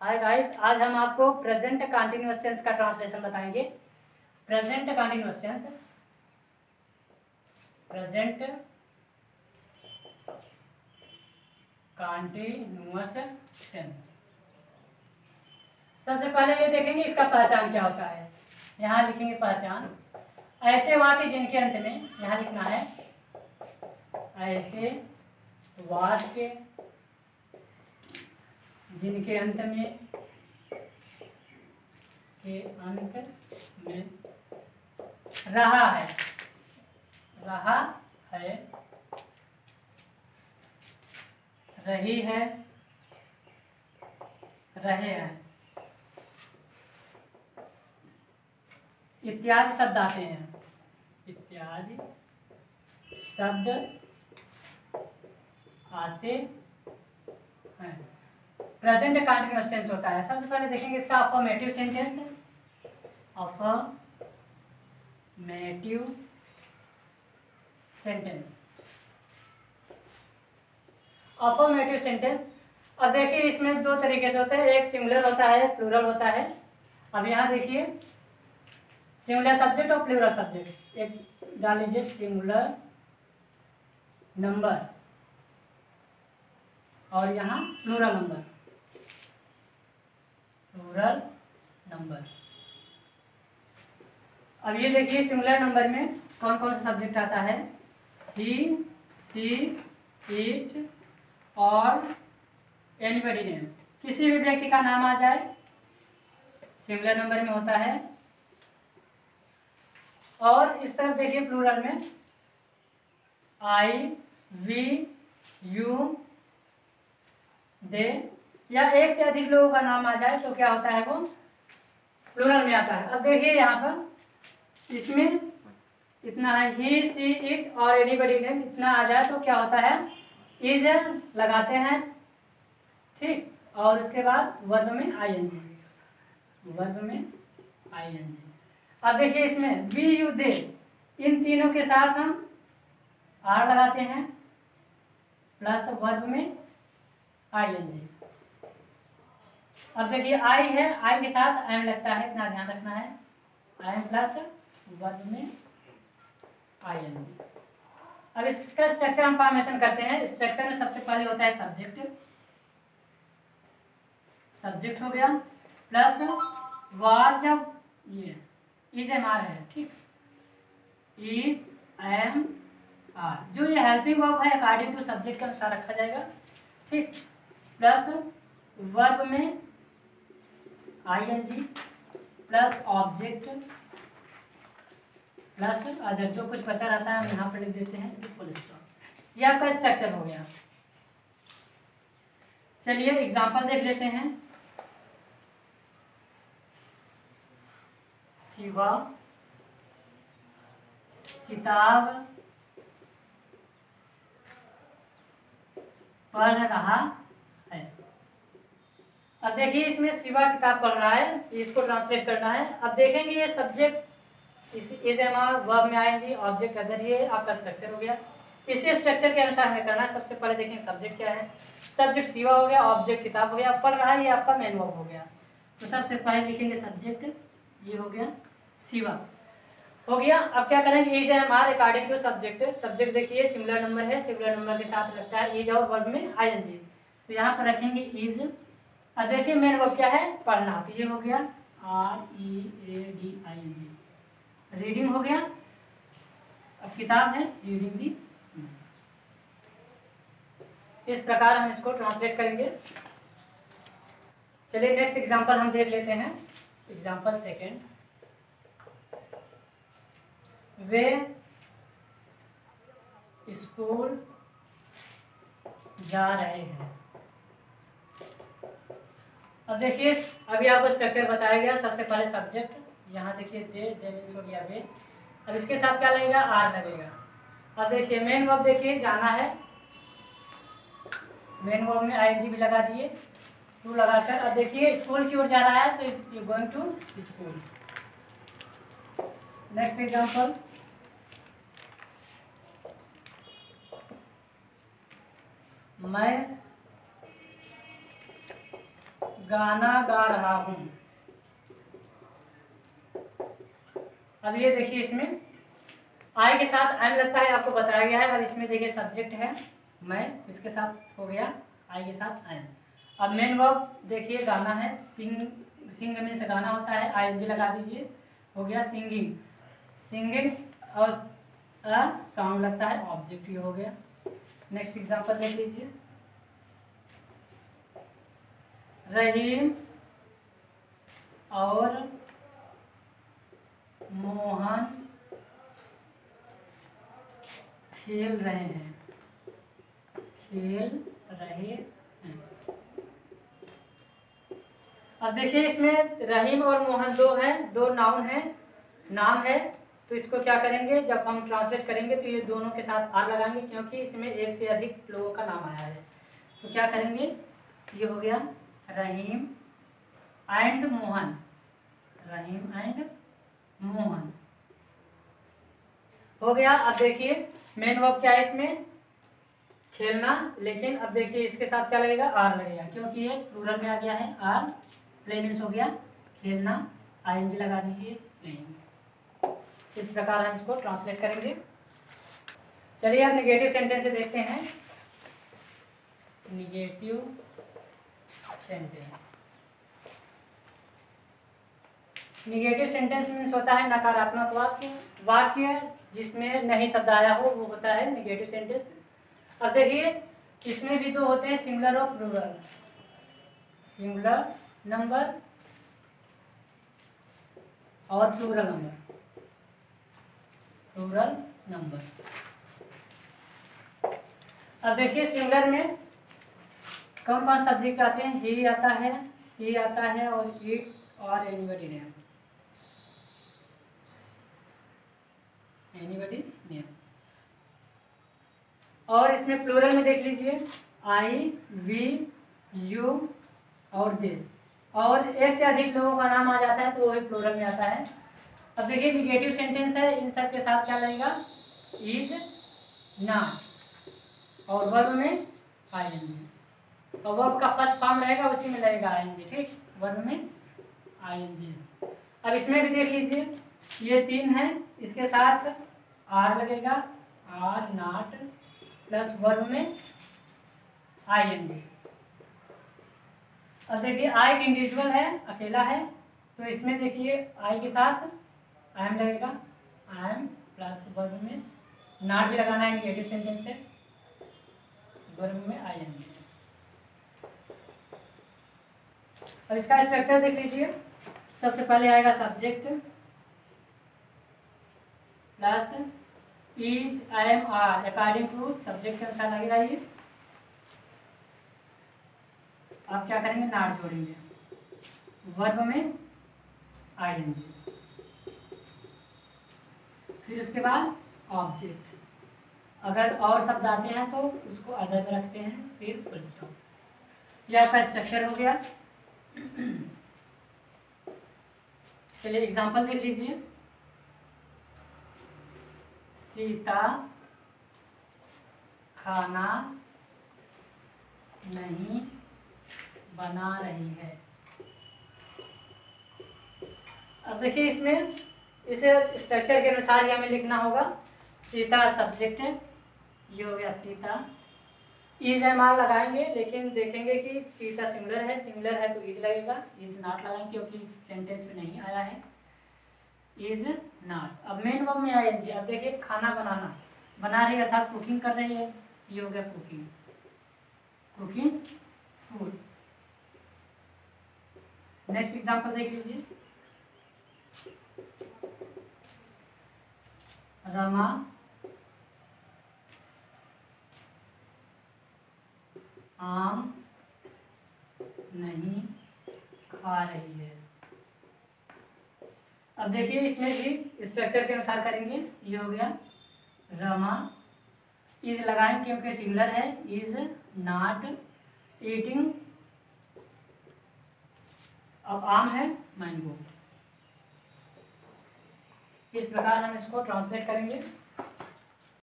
Hi guys आज हम आपको प्रेजेंट कंटिन्यूअस टेंस का ट्रांसलेशन बताएँगे। Present continuous tense present continuous tense सबसे पहले ये देखेंगे इसका पहचान क्या होता है। यहाँ लिखेंगे पहचान। ऐसे वाक्य जिनके अंत में, यहाँ लिखना है। ऐसे वाक्य जिनके अंत में, के अंत में रहा है। रहा है, रही है, रहे हैं। इत्यादि शब्द आते हैं। इत्यादि शब्द आते प्रेजेंट कंटिन्यूअस टेंस होता है। सबसे पहले देखेंगे इसका affirmative sentence affirmative sentence affirmative sentence अब देखिए इसमें दो तरीके से होते हैं। एक सिंगुलर होता है प्लूरल होता है। अब यहाँ देखिए सिंगुलर सब्जेक्ट और प्लूरल सब्जेक्ट एक डाल लीजिए सिंगुलर नंबर और यहाँ प्लूरल नंबर प्लूरल नंबर अब ये देखिए सिंगुलर नंबर में कौन कौन सा सब्जेक्ट आता है? ही सी इट और एनीबडी नेम किसी भी व्यक्ति का नाम आ जाए सिंगुलर नंबर में होता है। और इस तरफ़ देखिए प्लूरल में आई वी यू दे या एक से अधिक लोगों का नाम आ जाए तो क्या होता है वो? प्लूरल में आता है। अब देखिए यहाँ पर, इसमें इतना है ही सी इट और एनीबडी नेम इतना आ जाए तो क्या होता है? इज़ लगाते हैं, ठीक? और उसके बाद वर्ब में आई एन जी वर्ब में आई एन जी अब देखिए इसमें वी यू दे इन तीनों के साथ हम आर लगाते हैं प्लस वर्ब में आई एन जी अब देखिए आई है आई के साथ एम लगता है, इतना ध्यान रखना है। आई एम प्लस वर्ब में आई एन जी अब इसका स्ट्रक्चर हम फॉर्मेशन करते हैं। स्ट्रक्चर में सबसे पहले होता है सब्जेक्ट सब्जेक्ट हो गया। प्लस वाज ये इज़ एम आर है, ठीक? इज़ एम आर जो ये हेल्पिंग वर्ब है अकॉर्डिंग टू सब्जेक्ट के अनुसार रखा जाएगा, ठीक? प्लस वर्ब में I N G plus object plus other जो कुछ बचा रहता है, हम यहाँ पर लिख देते हैं फुल स्टॉप ये आपका स्ट्रक्चर हो गया। चलिए एग्जांपल देख लेते हैं। शिवा, किताब, पढ़ रहा अब देखिए, इसमें शिवा किताब पढ़ रहा है, इसको ट्रांसलेट करना है। अब देखेंगे ये सब्जेक्ट इस इज़ एम आर वर्ब में आएँगे ऑब्जेक्ट अदर ये आपका स्ट्रक्चर हो गया। इसी स्ट्रक्चर के अनुसार हमें करना है। सबसे पहले देखेंगे सब्जेक्ट क्या है। सब्जेक्ट शिवा हो गया ऑब्जेक्ट किताब हो गया। पढ़ रहा है, ये आपका मेन वर्ब हो गया। तो सबसे पहले लिखेंगे सब्जेक्ट ये हो गया शिवा। हो गया। अब क्या करेंगे? Is am are according to subject subject देखिए सिमिलर नंबर है। सिमिलर नंबर के साथ लगता है इज़ और वर्ब में आई एन जी तो यहाँ पर रखेंगे इज़ अब देखिए मेन वर्ब क्या है? पढ़ना। तो ये हो गया R E A D I N G reading हो गया। अब किताब है रीडिंग दी इस प्रकार हम इसको ट्रांसलेट करेंगे। चलिए नेक्स्ट एग्जांपल हम देख लेते हैं। एग्जांपल सेकंड वे स्कूल जा रहे हैं। अब देखिए, अभी आपको स्ट्रक्चर बताया गया, सबसे पहले सब्जेक्ट यहाँ देखिए, दे दे मीन्स हो गया वे अब इसके साथ क्या लगेगा? आर लगेगा। अब देखिए मेन वर्ब देखिए, जाना है। मेन वर्ब में आई भी लगा दिए। टू लगाकर, अब देखिए स्कूल की ओर जा रहा है तो ये going to school next example मैं गाना गा रहा हूँ। अब ये देखिए इसमें आई के साथ एम लगता है, आपको बताया गया है। अब इसमें देखिए सब्जेक्ट है, मैं तो इसके साथ हो गया आई के साथ एम अब मेन वर्ब देखिए, गाना है, सिंग सिंग में से गाना होता है आई एन लगा दीजिए। हो गया सिंगिंग सिंगिंग और साउंड लगता है ऑब्जेक्ट ये हो गया। नेक्स्ट एग्जांपल देख लीजिए। रहीम और मोहन खेल रहे हैं। खेल रहे हैं। अब देखिए, इसमें रहीम और मोहन दो हैं, दो नाउन है, नाम है। तो इसको क्या करेंगे? जब हम ट्रांसलेट करेंगे तो ये दोनों के साथ आर लगाएँगे, क्योंकि इसमें एक से अधिक लोगों का नाम आया है। तो क्या करेंगे? ये हो गया रहीम एंड मोहन। रहीम एंड मोहन। हो गया, अब देखिए मेन वर्ब क्या है इसमें? खेलना, लेकिन अब देखिए, इसके साथ क्या लगेगा? आर लगेगा, क्योंकि ये प्लूरल में आ गया है आर प्ले मीन्स हो गया, खेलना आई लगा दीजिए प्लेइंग इस प्रकार हम इसको ट्रांसलेट करेंगे। चलिए, अब निगेटिव सेंटेंस से देखते हैं। Negative sentence negative sentence means होता है नकारात्मक वाक्य वाक्य जिसमें नहीं शब्द आया हो, वो होता है निगेटिव सेंटेंस अब देखिए, इसमें भी दो होते हैं सिंगुलर और प्लूरल सिंगुलर नंबर और प्लूरल नंबर प्लूरल नंबर अब देखिए सिंगुलर में कौन कौन सब्जेक्ट आते हैं? ही आता है, सी आता है और इट और एनीबडी नेम एनीबडी नेम और इसमें प्लूरल में देख लीजिए। आई वी यू और दे और एक से अधिक लोगों का नाम आ जाता है तो वही प्लूरल में आता है। अब देखिए निगेटिव सेंटेंस है, इन सब के साथ क्या लगेगा? इज़ नॉट और वर्ब में आई एन जी और वर्ब का फ़र्स्ट फॉर्म रहेगा, उसी में लगेगा आई एन जी ठीक? वर्ब में आई एन जी अब इसमें भी देख लीजिए, ये तीन है, इसके साथ आर लगेगा आर नॉट प्लस वर्ब में आई एन जी अब देखिए आई इंडिविजुअल है, अकेला है तो इसमें देखिए आई के साथ आई एम लगेगा आई एम प्लस वर्ब में नाट भी लगाना है निगेटिव सेंटेंस से वर्ब में आई एन अब इसका स्ट्रक्चर देख लीजिए। सबसे पहले आएगा subject plus is I am are according to subject के अनुसार लगेगा ये आप क्या करेंगे? नार जोड़ेंगे। वर्ब में आई एन जी फिर उसके बाद ऑब्जेक्ट अगर और शब्द आते हैं तो उसको अदर रखते हैं, फिर फुल स्टॉप यह आपका स्ट्रक्चर हो गया। चलिए एग्जांपल देख लीजिए। सीता खाना नहीं बना रही है। अब देखिए इसमें, इसे स्ट्रक्चर के अनुसार ही हमें लिखना होगा। सीता सब्जेक्ट है, ये हो गया सीता। इज़ एम आर लगाएँगे, लेकिन देखेंगे कि सीता सिंगुलर है सिंगुलर है तो इज़ लगेगा। इज़ नॉट लगाएँगे क्योंकि सेंटेंस में नहीं आया है। इज़ नॉट अब मेन वर्ब में आए जी। अब देखिए, खाना बनाना। बना रही अर्थात कुकिंग कर रही है। ये हो गया cooking cooking food next example देख लीजिए। रमा आम नहीं खा रही है। अब देखिए इसमें भी स्ट्रक्चर के अनुसार करेंगे। ये हो गया रमा। इज़ लगाएँ क्योंकि सिंगलर है। इज़ नॉट ईटिंग अब आम है मैंगो इस प्रकार हम इसको ट्रांसलेट करेंगे।